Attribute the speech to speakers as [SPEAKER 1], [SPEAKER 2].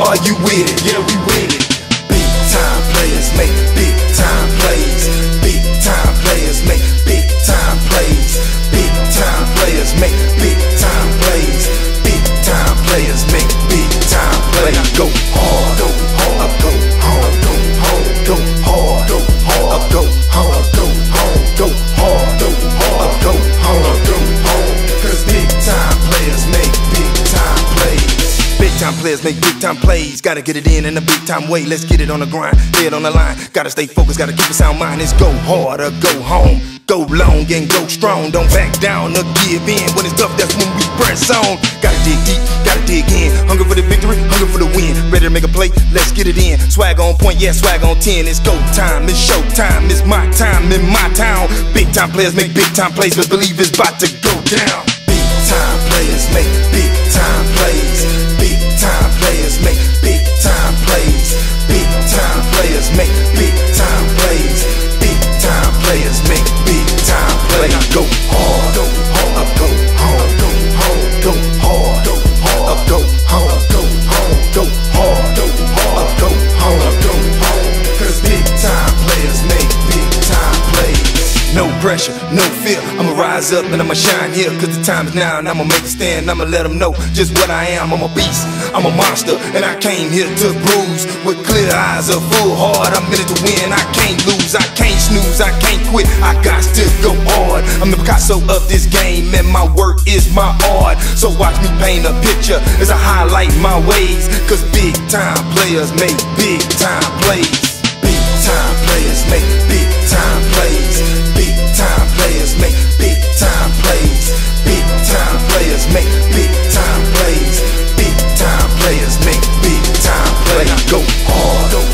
[SPEAKER 1] Are you with it? Time plays. Gotta get it in in a big time way. Let's get it on the grind, head on the line. Gotta stay focused, gotta keep a sound mind. It's go hard or go home. Go long and go strong. Don't back down or give in. When it's tough, that's when we press on. Gotta dig deep, gotta dig in. Hunger for the victory, hunger for the win. Ready to make a play? Let's get it in. Swag on point, yeah, swag on 10. It's go time, it's show time, it's my time in my town. Big time players make big time plays, but believe it's about to go down. No pressure, no fear. I'ma rise up and I'ma shine here. Cause the time is now and I'ma make a stand. I'ma let them know just what I am. I'm a beast, I'm a monster. And I came here to bruise. With clear eyes, a full heart. I'm in it to win. I can't lose, I can't snooze, I can't quit. I got to go hard. I'm the Picasso of this game, and my work is my art. So watch me paint a picture as I highlight my ways. Cause big time players make big time plays. Big time players make big time plays players make big time plays. Big time players make big time plays. Big time players make big time plays. Go hard.